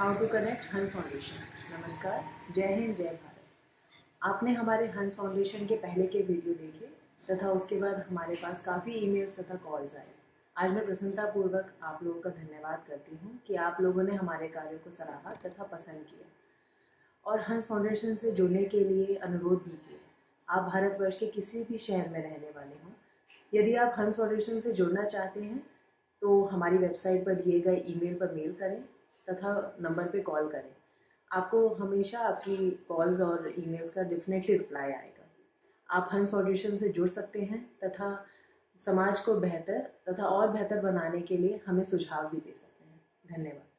How to connect Hans foundation नमस्कार, जय हिंद, जय भारत। आपने हमारे हंस फाउंडेशन के पहले के वीडियो देखे, तथा उसके बाद हमारे पास काफ़ी ईमेल्स तथा कॉल्स आए। आज मैं प्रसन्नतापूर्वक आप लोगों का धन्यवाद करती हूँ कि आप लोगों ने हमारे कार्यों को सराहा तथा पसंद किया। और हंस फाउंडेशन से जुड़ने के लिए अनुरोध भी किया। आप भारतवर्ष के किसी भी शहर में रहने वाले हों, यदि आप हंस फाउंडेशन से जुड़ना चाहते हैं तो हमारी वेबसाइट पर दिए गए ईमेल पर मेल करें। तथा नंबर पे कॉल करें। आपको हमेशा आपकी कॉल्स और ईमेल्स का डेफिनेटली रिप्लाई आएगा। आप हंस फाउंडेशन से जुड़ सकते हैं तथा समाज को बेहतर तथा और बेहतर बनाने के लिए हमें सुझाव भी दे सकते हैं। धन्यवाद।